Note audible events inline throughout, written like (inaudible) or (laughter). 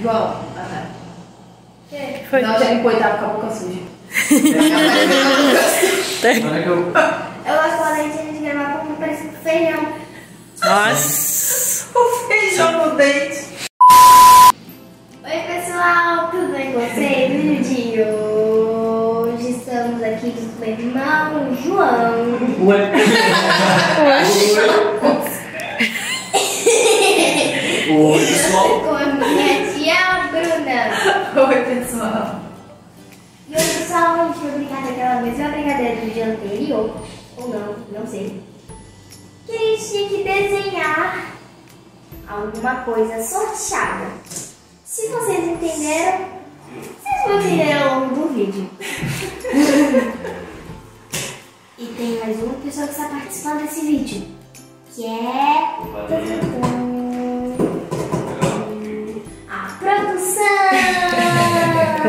João, ah, Foi. não, já me coitado com a boca suja. Que eu. Gosto quando a gente gravar como parece feijão. Nossa. O feijão no dente. Oi pessoal, tudo bem com vocês? No de hoje estamos aqui com meu irmão João. Ué. Oi, pessoal. Com a minha tia Bruna. Oi, pessoal. E hoje pessoal, a gente vai brincar daquela mesma brincadeira do dia anterior. Ou não, não sei. Que a gente tinha que desenhar alguma coisa sorteada. Se vocês entenderam, vocês vão entender ao longo do vídeo. e tem mais uma pessoa que está participando desse vídeo, que é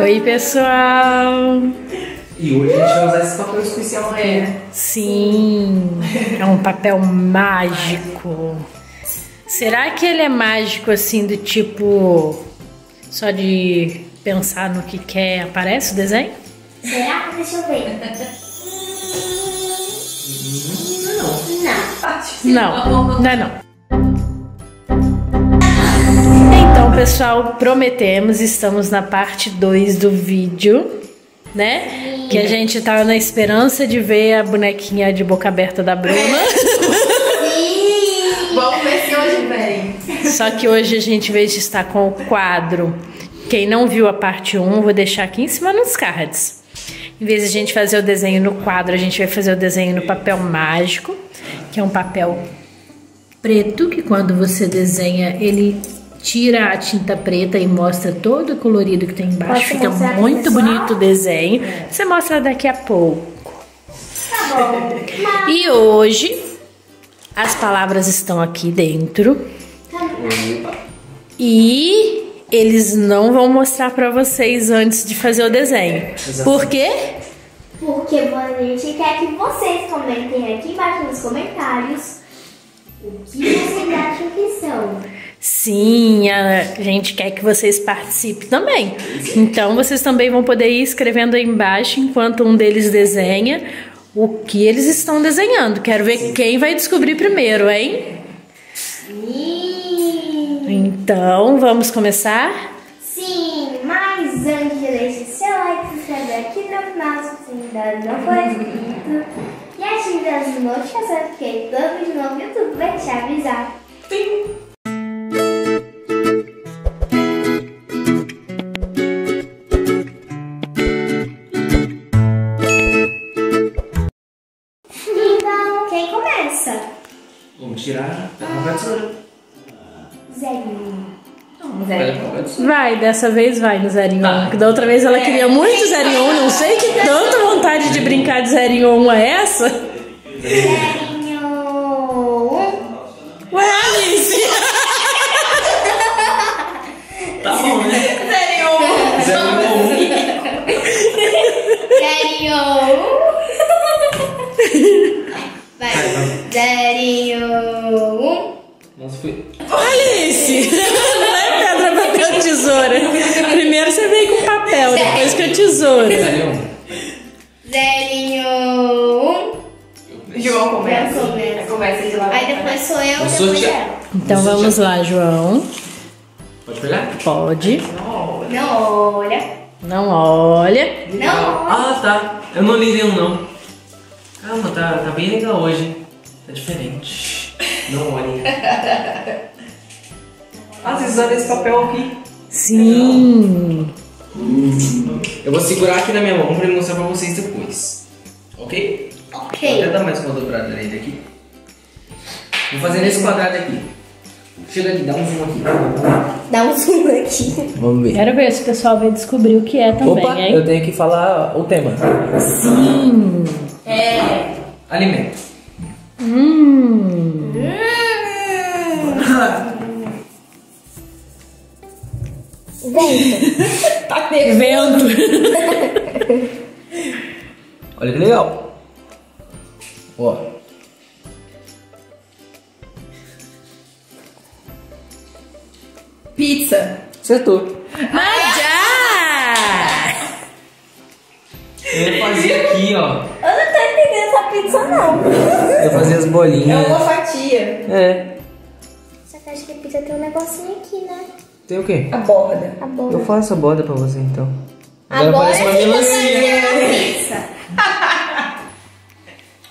Oi, pessoal. E hoje a gente vai usar esse papel especial aqui. É. Sim, é um papel mágico. Será que ele é mágico assim do tipo só de pensar no que quer aparece o desenho? Será? Deixa eu ver. Não. Não, não é não. Pessoal, prometemos, estamos na parte 2 do vídeo, né? Que a gente tava na esperança de ver a bonequinha de boca aberta da Bruna. Sim. Vamos ver se hoje vem. Só que hoje a gente, em vez de estar com o quadro, quem não viu a parte 1, vou deixar aqui em cima nos cards. Em vez de a gente fazer o desenho no quadro, a gente vai fazer o desenho no papel mágico, que é um papel preto, que quando você desenha, ele tira a tinta preta e mostra todo o colorido que tem embaixo. Posso Fica muito bonito o desenho. Você mostra daqui a pouco. Tá bom. E hoje, as palavras estão aqui dentro. Opa. E eles não vão mostrar pra vocês antes de fazer o desenho. Por quê? Porque a gente quer que vocês comentem aqui embaixo nos comentários o que vocês acham que são. Sim, a gente quer que vocês participem também. Então vocês também vão poder ir escrevendo aí embaixo enquanto um deles desenha o que eles estão desenhando. Quero ver quem vai descobrir primeiro, hein? Sim. Então vamos começar? Sim, mas antes de deixar seu like, se inscreve aqui no canal se ainda não for inscrito. E ative as notificações, porque todo vídeo novo no YouTube vai te avisar. Então, Vai, dessa vez vai no zerinho Tá. 1. Que da outra vez ela queria muito zerinho 1. Não sei que tanta vontade de brincar de zerinho 1 é essa. Zerinho. Um. Ué, Alice! Tá bom, né? Zerinho. Zero um. Zerinho. Vai. Zerinho. Um. Nossa, foi. Alice! Tesoura. Zero um. Um. João começa. Eu começo. Começa de lá. Aí depois sou eu, depois sortear. ela. Então vamos lá, João. Pode pegar? Pode. Não olha. Não olha. Não olha. Ah, tá. Eu não li nenhum, não. Calma, tá, tá bem legal hoje. Tá diferente. Não olhem. Ah, (laughs) vocês usaram esse papel aqui. Sim. Eu vou segurar aqui na minha mão pra mostrar pra vocês depois. Ok? Vou até Ok. dar mais uma dobrada nele aqui. Vou fazer nesse quadrado aqui. Chega aqui, dá um zoom aqui. Dá um zoom aqui. Vamos ver. Quero ver se o pessoal vai descobrir o que é também, Opa, hein? eu tenho que falar o tema. Sim. É. Alimento. Hum. Vento. (laughs) Tá. Vento. (laughs) Olha que legal. Ó. Pizza. Acertou. Mas já! Eu ia fazer aqui, ó. Eu não tô entendendo essa pizza, não. Eu ia fazer as É bolinhas. uma fatia. É. Só que acho que pizza tem um negocinho aqui, né? Tem o quê? A borda. A boa. Eu faço a borda pra você então. Agora parece uma melancia. (laughs)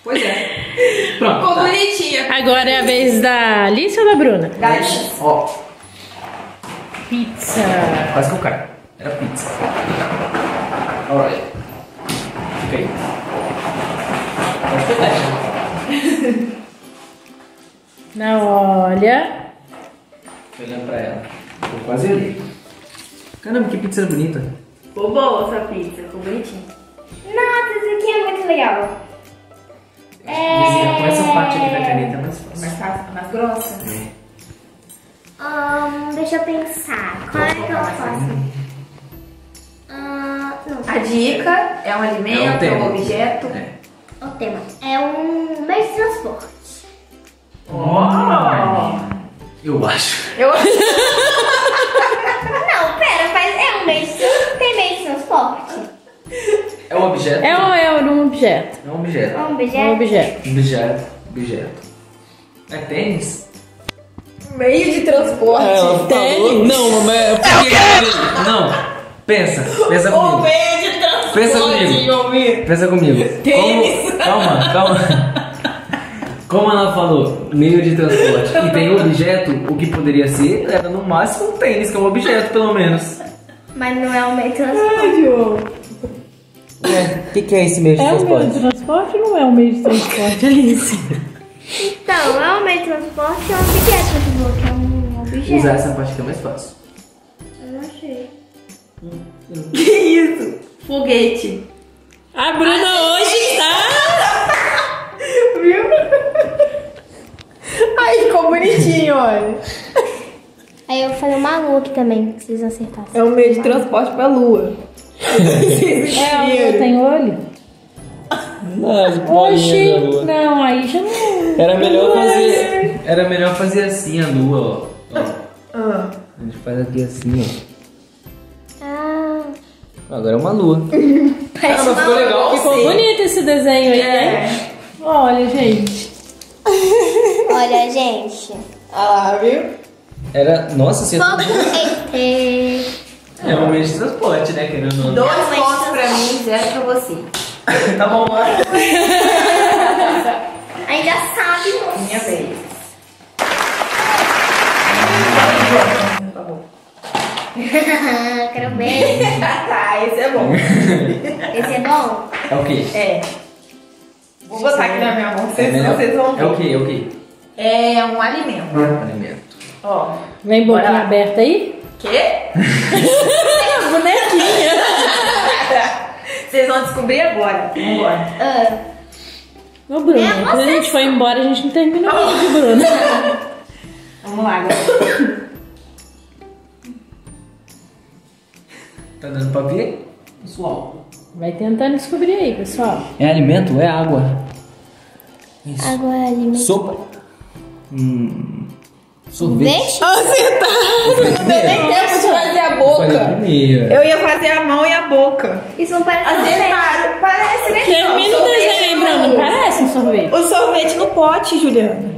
Pois é. Pronto. Ficou tá. bonitinha. Agora é a vez da Alice ou da Bruna? Galinha. Ó, Pizza. quase que eu caio. Era pizza. Alright. Ok. Não (laughs) olha. Tô olhando pra ela. Tô quase ali. Caramba, que pizza bonita. Ficou boa essa pizza. Ficou bonitinha. Nossa, isso aqui é muito legal. Desenhar com essa parte aqui da caneta é mais fácil. Mais fácil, mais grossa. Ahn, deixa eu pensar. Qual é que eu faço? Não. A dica é um É um alimento, é tema. um objeto. É. O tema é um meio de transporte. Eu acho. Eu pera, (laughs) é um. Tem meio de transporte? É um objeto? É ou é um objeto? É um objeto. É um É um objeto? objeto. Objeto. Objeto. É tênis? meio de transporte. Tênis? Não, mas por que Não. Pensa. Pensa O comigo. meio de transporte, Pensa comigo. Pensa comigo. Tênis. Como... Calma, calma. Como ela falou, meio de transporte e tem objeto, o que poderia ser era no máximo um tênis, que é um objeto pelo menos. Mas não é um meio de transporte. João. O que, que é esse meio de É um meio de transporte ou não é um meio de transporte, Alice? Então, é um meio de transporte ou é um objeto? que falou que é um objeto. Usar essa parte que é mais fácil. Eu não achei. Que isso? Foguete. A Bruna hoje tá. (laughs) Viu? Aí ficou bonitinho, olha. (laughs) Aí eu vou fazer uma lua aqui também, que vocês acertassem. É um meio de transporte pra lua. (laughs) É, a Lua viram? tem olho? Oxi, não, aí já não. Era melhor fazer. Era melhor fazer assim a lua, ó. ó. Ah. A gente faz aqui assim, Ah, ó. Agora é uma lua. (laughs) Parece mas ficou legal. Ficou sim. bonito esse desenho aí, É. né? Olha, gente. (laughs) olha, gente. Olha lá, viu? Era. Nossa, você. É um meio de transporte, né? Querendo ou não. Dois pontos pra mim, zero pra você. (laughs) Tá bom, bora. (laughs) Ainda sabe, moço. Minha vez. Por (laughs) favor. Quero ver. tá, esse é bom. Esse é bom? É o quê? É. Vou botar aqui na minha mão, vocês, melhor- vocês vão ver. É o quê? É o quê? É um alimento. Alimento. Ó. Vem boquinha lá. aberta aí. Quê? (laughs) Bonequinha. Vocês vão descobrir agora. Vambora. Ah, Ô, Bruna, É, quando a gente foi embora, a gente não terminou o vídeo, Bruna. (laughs) Vamos lá, agora. Tá dando pra ver? Pessoal. Vai tentando descobrir aí, pessoal. É alimento? É água. agora é alimento. Sopa. Hum. Sorvete. Veste? Não deu nem tempo de fazer a boca. Eu ia fazer a mão e a boca. Isso não parece um sorvete. Acertaram. Parece, né? Termina o desenho aí, no- Bruna. Parece um sorvete. O sorvete no pote, Juliana.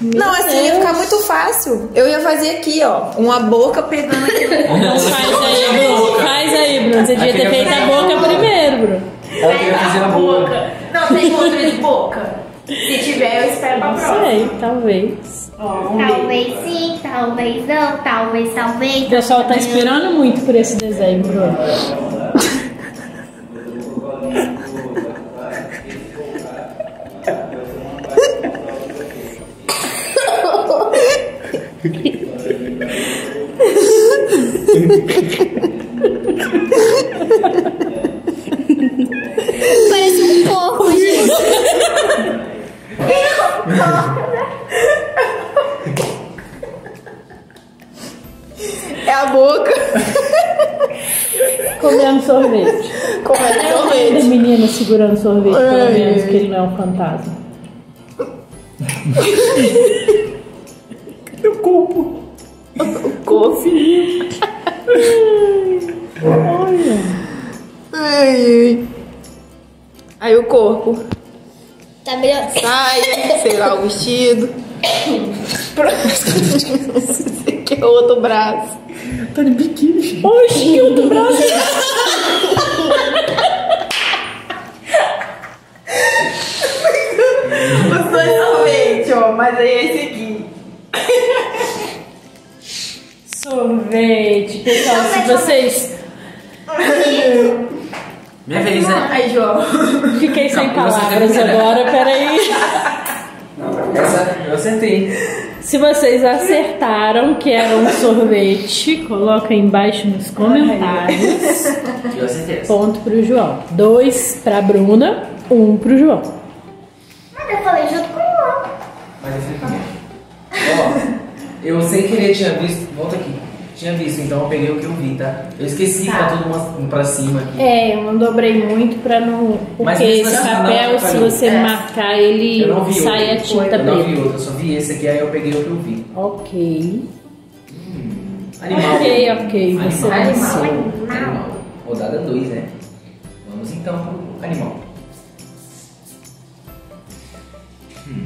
não, assim ia Deus. ficar muito fácil. Eu ia fazer aqui, ó. Uma boca pegando aqui (laughs) Então faz aí, Bruno. Faz aí, Bruno. Você devia ter feito a boca primeiro, Bruno. Ela queria fazer a boca. Não, tem outra de boca. Se tiver, eu espero pra Não próxima. sei, talvez. Talvez sim, talvez não, talvez, talvez. O pessoal tá esperando muito por esse desenho, Bruno. (laughs) sorvete. (laughs) Como é Da sorvete. menina segurando sorvete, pelo Ai, menos, ai. que ele não é um fantasma. (laughs) O corpo. O corpo. Ai, ai. Aí o corpo. Tá melhor. Saia, sei lá, o vestido. (laughs) Esse aqui é o outro braço. Tá de biquíni. Oxi, outro braço. Dois sorvete, ó. Mas aí é esse aqui. (laughs) Sorvete, pessoal, se vocês. Minha vez, né? Aí, João. Fiquei sem Não, palavras agora, peraí. Essa eu acertei. Se vocês acertaram que era um sorvete, coloca aí embaixo nos comentários. Eu acertei. Ponto pro João. Dois pra Bruna, um pro João. Mas eu falei junto com o outro. Mas eu fico Ó, eu sem querer tinha visto. Volta aqui. Tinha visto, então eu peguei o que eu vi, tá? Eu esqueci Tá. tá. todo mundo pra cima aqui. É, eu não dobrei muito pra não. Mas Porque esse assim, papel, não, se você É. marcar, ele Eu não vi sai a outro. tinta Eu não vi preta. outro, eu só vi esse aqui, aí eu peguei o que eu vi. Ok. Animal. Ok, ok. Você Animal. venceu. Animal. Rodada 2, né? Vamos então pro animal.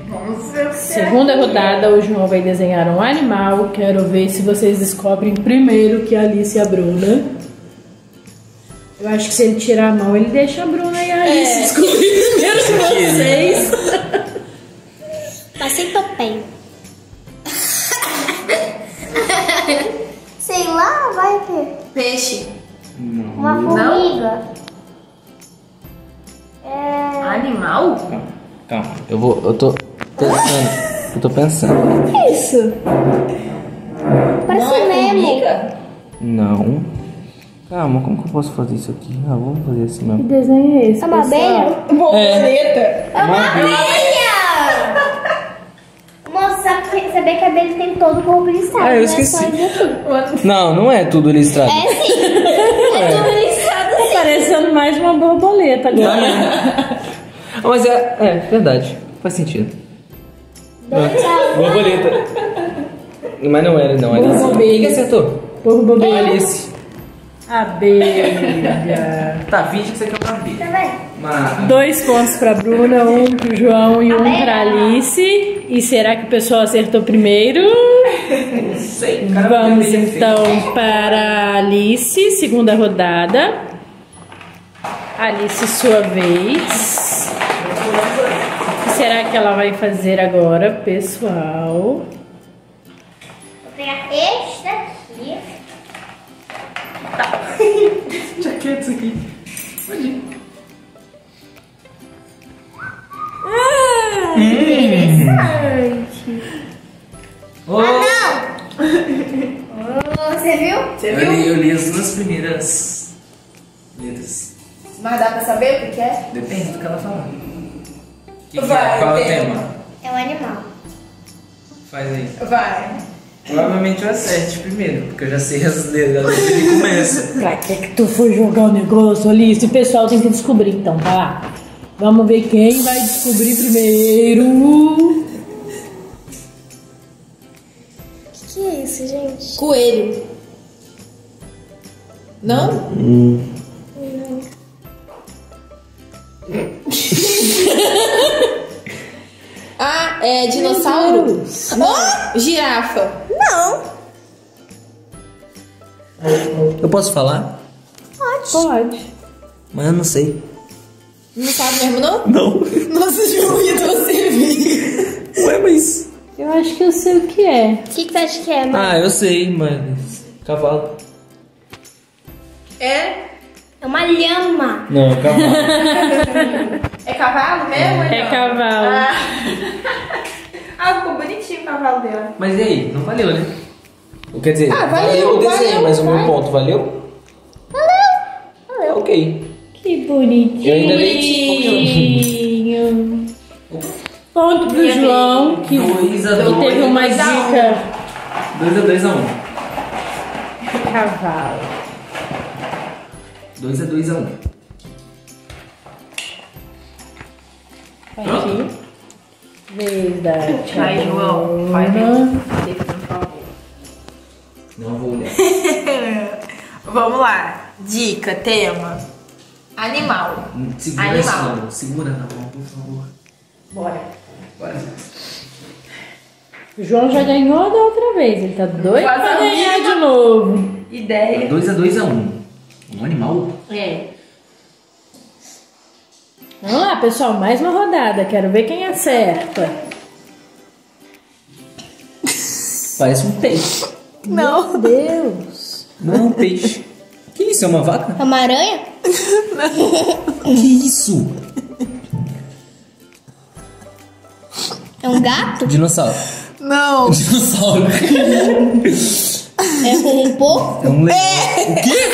Vamos ver Segunda rodada, o João vai desenhar um animal. Quero ver se vocês descobrem primeiro que a Alice e a Bruna. Eu acho que se ele tirar a mão, ele deixa a Bruna e a Alice descobrir primeiro que (laughs) vocês. Pensando. Pensando. Que isso? Parece Não é Nemo. formiga? Não. Calma, como que eu posso fazer isso aqui? Ah, vamos fazer assim Que mesmo. desenho é esse? É uma abelha? Borboleta. É uma abelha! Moça, (laughs) sabe que- sabia que a abelha tem todo o corpo listado, Ah, eu não é esqueci. Não, não é tudo listrado. É sim. (laughs) É tudo listado Tá sim. parecendo mais uma borboleta agora. (laughs) Ah, Mas é, é verdade. Faz sentido. Borboleta. Mas não era, não. Alice. Borboleta. Quem que acertou? Borboleta. Alice. Abelha. Tá, finge que você quer uma abelha. Tá? Uma... Dois pontos pra Bruna, um pro João e um pra Alice. E será que o pessoal acertou primeiro? Não sei, cara. Vamos então para a Alice, segunda rodada. Alice, sua vez. O que será que ela vai fazer agora, pessoal? Vou pegar este daqui. (laughs) Deixa quieto isso aqui. Pode ir. Oh, Ah, não! Você viu? Você eu, viu? li, eu li as duas primeiras letras. Mas dá pra saber o que que é? Depende do que ela falar. Que Vai? Qual é o tem. tema? É um animal. Faz aí. Vai. Provavelmente eu acerte primeiro, porque eu já sei as letras, que começa. (laughs) Pra que que tu foi jogar o negócio, Alice? O pessoal tem que descobrir, então, vai lá. Vamos ver quem vai descobrir primeiro. O que, que é isso, gente? Coelho. Não? (laughs) (laughs) ah, é dinossauro? Oh, girafa. Não! Eu posso falar? Pode. Mas eu não sei. Não sabe mesmo, não? Não. Nossa, Júlio, você viu. Ué, mas. Eu acho que eu sei o que é. O que, que você acha que é, mãe? Ah, eu sei, mas. Cavalo. É? É uma lhama. Não, cavalo. (laughs) É cavalo mesmo? É não? cavalo. Ah. (laughs) ah, ficou bonitinho o cavalo dela. mas e aí? Não valeu, né? Quer dizer, Ah, valeu, o desenho, valeu, mas o meu ponto valeu? Valeu. Ok. Que bonitinho. Eu ainda dei Ponto pro João, que, Dois dois. teve uma dois dica. 2 a 2 a 1. Um. Cavalo. 2 a 2 a 1. Um. Aqui. Vez da tia. Vai, João. Favor. Não vou olhar. (laughs) Vamos lá. Dica, tema. Animal. Segura Animal. essa mão. Segura na mão, por favor. Bora. Bora. O João já ganhou da outra vez, ele tá doido Faz pra a ganhar de novo. Ideia. 2 a 2 a 1 um. um animal? É. Vamos lá, pessoal, mais uma rodada. Quero ver quem acerta. Parece um peixe. Não. Meu Deus. Não é um peixe. Que isso? É uma vaca? É uma aranha? (laughs) Que isso? É um gato? Dinossauro. Não. (laughs) Dinossauro. É um porco? É um leão. A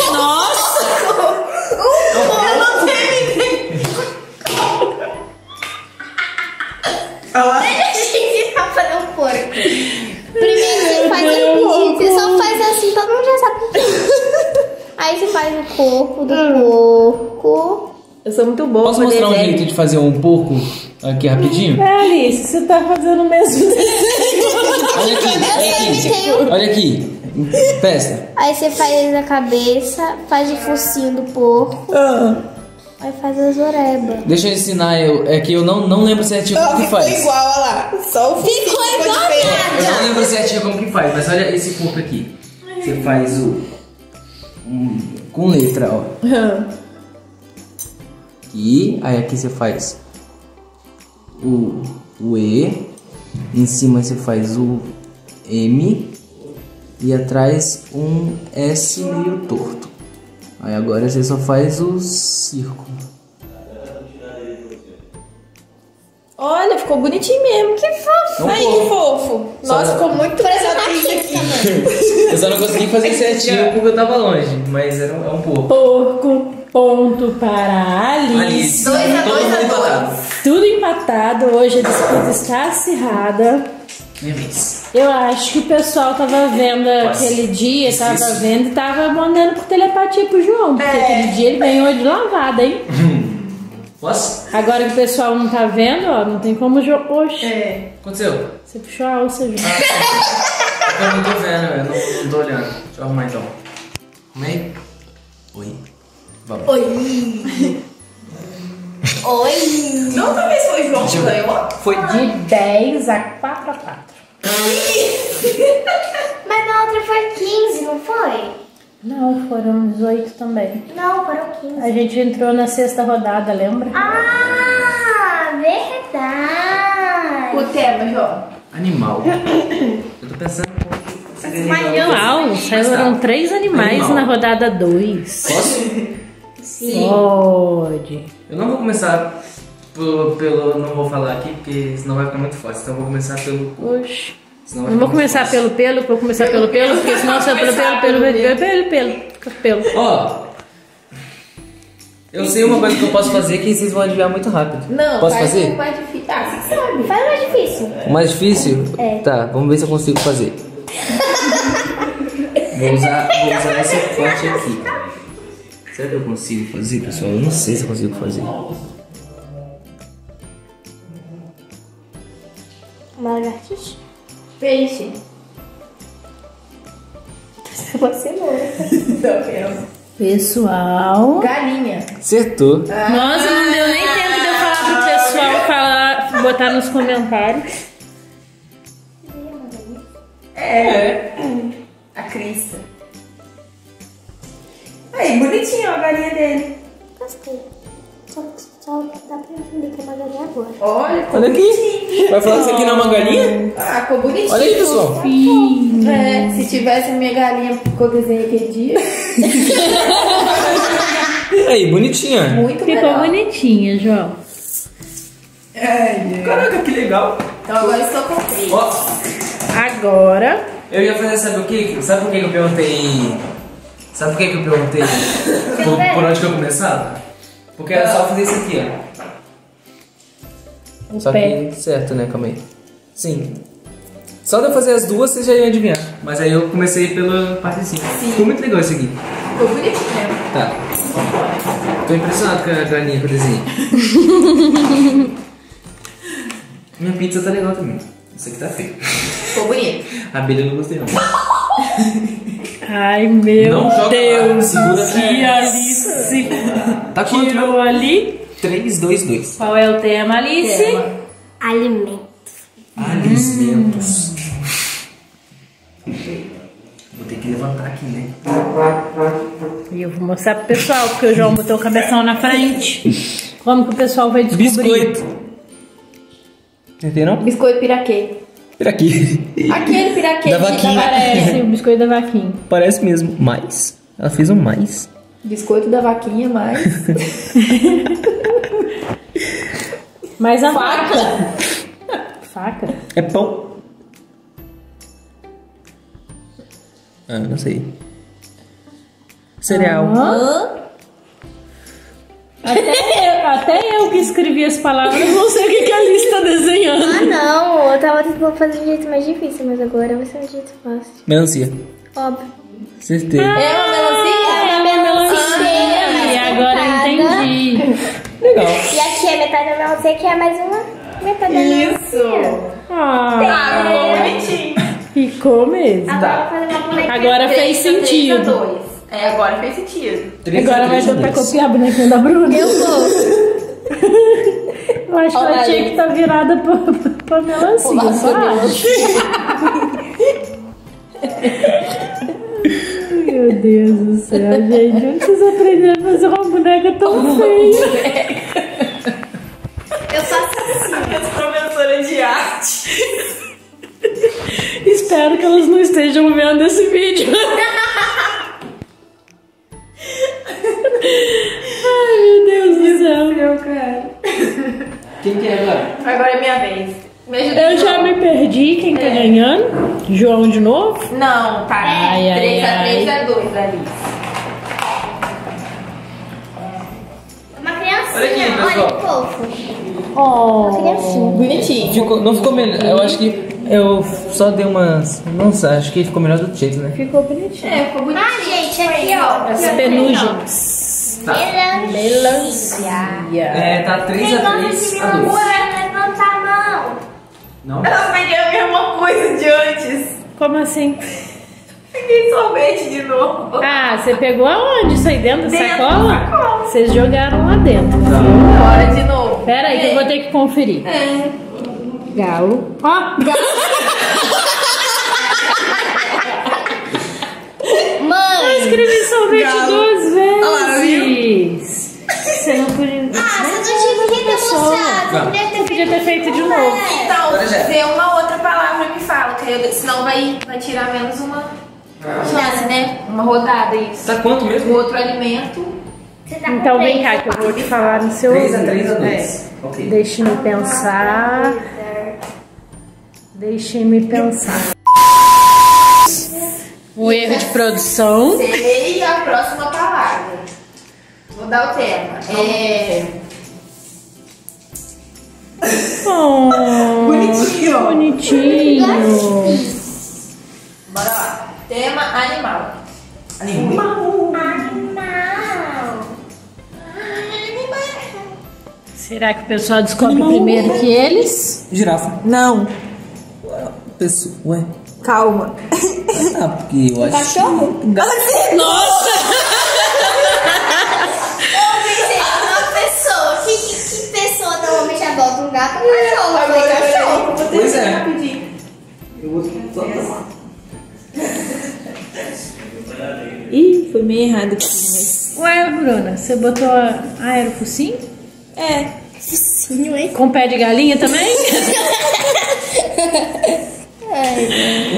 fazer um porco. Primeiro você faz um Você só faz assim, todo mundo já sabe. (laughs) Aí você faz o corpo do porco. Eu sou muito boa Posso mostrar um desenho. jeito de fazer um porco aqui rapidinho? É, Alice, você tá fazendo o mesmo (laughs) Olha aqui, olha aqui. Olha aqui. Presta. Aí você faz a cabeça, faz o focinho do porco. Aí faz as orebas. Deixa eu ensinar eu. É que eu não, não lembro certinho como que ficou faz. igual, olha lá. Só o Ficou igual Eu não lembro certinho como que faz, mas olha esse corpo aqui. Você faz o. um- com letra, ó. Aqui, aí aqui você faz o, o E, em cima você faz o M e atrás um S meio torto. Aí agora você só faz o círculo. Olha, ficou bonitinho mesmo. Que fofo. É um Ai, que fofo. Nossa, Só- ficou muito chifre aqui. (laughs) Eu só não consegui fazer certinho porque eu tava longe, mas era um, é um pouco. Porco, ponto para Alice. Alice, Dois a todo dois mundo a empatado. dois. Tudo empatado, hoje a disputa está acirrada. Minha vez. Eu acho que o pessoal tava vendo Nossa, aquele dia, tava isso. vendo e tava mandando por telepatia pro João. Porque É. aquele dia ele ganhou de lavada, hein? (laughs) Posso? Agora que o pessoal não tá vendo, ó, não tem como João. Oxe, É. Aconteceu? você puxou a alça, João. Eu não tô vendo, eu não, não tô olhando. Deixa eu arrumar então. Arrumei? Oi. Vamos. Oi. (laughs) Oi! Não, outra vez foi o João que ganhou? Foi. De 10 a 4 a 4. (laughs) Mas na outra foi 15, não foi? Não, foram 18 também. Não, foram 15. A gente entrou na sexta rodada, lembra? Ah, verdade. O tema, João. Animal. (coughs) Eu tô pensando. Uau, saíram três animais Animal. na rodada 2. Posso? Pode. Eu não vou começar pelo, pelo. Não vou falar aqui porque senão vai ficar muito fácil. Então eu vou começar pelo. Senão vai Não vou começar fácil. pelo pelo, vou começar pelo pelo, porque senão se eu pelo pelo, pelo, pelo, pelo, pelo, pelo. Ó. Eu sei uma coisa que eu posso fazer que vocês vão adivinhar muito rápido. Não, Posso faz fazer? mais difícil. Ah, você sabe. Faz mais difícil. O mais difícil? É. Tá, vamos ver se eu consigo fazer. vou usar, vou usar essa parte aqui. Será que eu consigo fazer, pessoal? Eu não sei se eu consigo fazer. Uma lagartixa? Peixe. (laughs) Uma cenoura. Não. Pessoal. Galinha. Acertou. Nossa, não deu nem tempo de eu falar pro pessoal falar, botar nos comentários. É. A Crista. Aí, bonitinho a galinha dele. Gostei. Que é agora. Olha, ficou Olha aqui. Vai falar que isso aqui não é uma galinha? Ah, ficou bonitinho. Olha aí, pessoal. É, se tivesse a minha galinha que eu desenhei aquele dia, (laughs) Aí, bonitinha. muito Ficou melhor. bonitinha, João. Ai, Caraca, que legal. Então agora eu estou com três. Ó, Agora. eu ia fazer, sabe o que? Sabe por que que eu perguntei? Sabe por que que eu perguntei (laughs) por, por onde que eu começava? Porque era só fazer isso aqui, ó. O Só pé. que certo, né? Calma aí. Sim. Só de eu fazer as duas, vocês já iam adivinhar. Mas aí eu comecei pela parte cima. Ficou muito legal isso aqui. Ficou bonitinho mesmo. Tá. Tô impressionado com a galinha que eu desenhei. (laughs) Minha pizza tá legal também. Isso aqui tá feio. Ficou bonito. A (laughs) abelha eu não gostei não. Ai, meu Não joga lá. Deus. Segura que. Alice Tá quanto? tirou ali. 3, 2, 2. Qual é o tema, Alice? Alimento. Alimentos. Vou ter que levantar aqui, né? E eu vou mostrar pro pessoal, porque o João botou o cabeção na frente. Como que o pessoal vai descobrir? Biscoito. Entenderam? Biscoito piraquê. Por aqui. Aquele piraquê Da que vaquinha. Parece o biscoito da vaquinha. Parece mesmo. Mais. Ela fez um mais. Biscoito da vaquinha, mas. (laughs) Mas a Faca. (laughs) faca. É pão. Ah, não sei. Cereal. Até eu, até eu que escrevi as palavras não sei o que, que a Alice tá desenhando. Ah, não. Eu tava tentando fazer de um jeito mais difícil, mas agora vai ser um jeito fácil. Melancia. Óbvio. Certeza. É uma melancia? Agora eu entendi. Legal. E aqui é metade da melancia, que é mais uma metade da melancia. Ah, Ah, bonitinho. ficou mesmo. Agora boneca. Agora fez sentido. É, agora fez sentido. Agora vai tentar copiar a bonequinha da Bruna. Eu vou. (laughs) Eu acho que Olha ela tinha que estar virada pra, pra melancia. Acho. (laughs) Meu Deus do céu, gente. Onde vocês aprenderam a fazer uma boneca tão feia? Eu faço assim. (laughs) As professoras de arte. Espero que elas não estejam vendo esse vídeo. (laughs) Ai, meu Deus do céu. Meu cara. Quem que é agora? Agora é minha vez. Eu já me perdi. Quem tá ganhando? João de novo? Não, tá. Ai, ai, 3 a ai. 3 a 2, Alice. Uma criancinha. Olha aqui, Olha pessoal. que fofo. Oh. Uma criancinha. Bonitinho. Ficou, não ficou melhor. Eu acho que eu só dei umas. Não sei, acho que ficou melhor do jeito, né? Ficou bonitinho. É, ficou bonitinho. Ah, gente, aqui, ó. As penugens. Melancia. É, tá 3 Quem a gosta 3 de a 2. melancia, levanta a mão. Não? Eu peguei a mesma coisa de antes. Como assim? Peguei sorvete de novo. Ah, você pegou aonde? Isso aí dentro da Dentro da sacola? sacola. Vocês jogaram lá dentro. Bora de novo. Pera aí que eu vou ter que conferir. É. Galo. Ó, eu Mãe. escrevi sorvete Galo. duas vezes. Olha lá, Você não podia... Ah, você não tinha que ter mostrado. Não. Podia ter Você podia ter feito de novo. É. Então, vê uma outra palavra e me fala, que eu, senão vai, vai tirar menos uma chance, né? Uma rodada isso. Tá quanto O mesmo? outro alimento. Tá Então vem três, cá que eu vou te falar no seu 3 a. 3 a 2. É. Deixe-me pensar. Deixe-me pensar. Um erro de produção. Sei a próxima palavra. Vou dar o tema. É. Oh, Bonitinho. bonitinho. Tema animal. Animal. Será que o pessoal descobre primeiro que eles? Girafa. Não. Pessoa. Ué. Calma. Ah, porque eu acho. Cachorro? Nossa! Eu pensei uma pessoa. Que, que, que pessoa normalmente adota um gato um cachorro? Eu falei cachorro. vou Pois é. rapidinho. Eu vou Ih, foi meio errado aqui, mas. Ué, Bruna, você botou a... Ah, era o focinho? É. Focinho, hein? Com pé de galinha também? (laughs)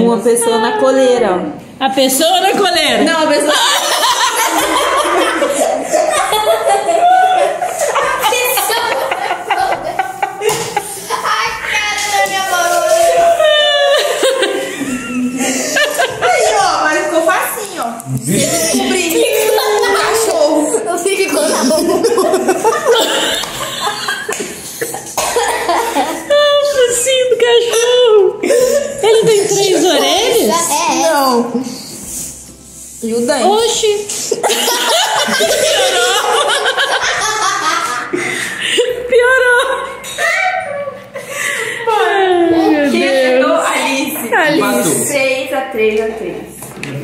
Uma pessoa na coleira, ó. A pessoa na coleira. Não, a pessoa. Não. E o dente. Oxi. Piorou. Ai, meu Quem Deus. Alice. Alice. Matou. 6 a 3 a 3.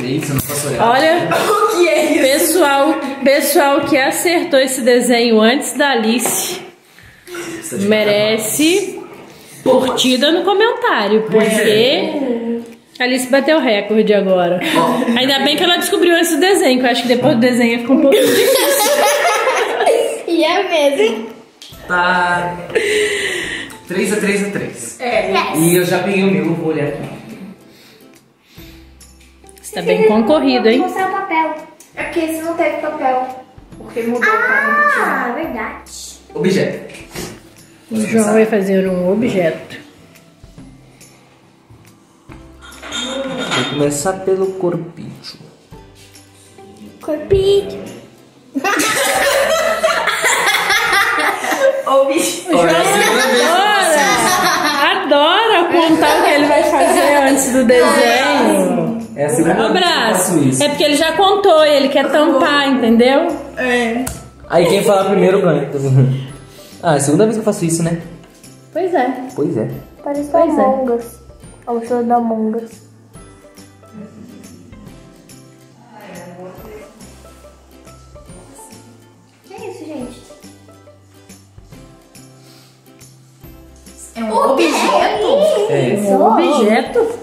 Eita, você não passou errado. Olha, O que é isso? pessoal, pessoal que acertou esse desenho antes da Alice de merece curtida no comentário, porque Alice bateu o recorde agora. Ainda bem que ela descobriu esse desenho, que eu acho que depois do desenho fica um pouco (laughs) difícil. E é mesmo. Tá. 3 a 3 a 3. É. E eu já peguei o meu, eu vou olhar aqui. Está bem concorrido, hein? Mostrar o papel. É porque esse não teve papel. Porque mudou pra Ah, verdade. Objeto. O João vai fazer um objeto. Começar pelo corpinho. Corpinho. (laughs) Ô, bicho. Olha, é a segunda vez que eu faço isso. Adora contar o que ele vai fazer antes do desenho. É a segunda Ô, vez que eu Brás, faço isso. é porque ele já contou, ele quer tampar, entendeu? É. Aí quem falar primeiro ganha. (laughs) Ah, é a segunda vez que eu faço isso, né? Pois é. Pois é. Parece Pois é. Among Us. A mochila da Among Us. Um objeto? É. Um objeto.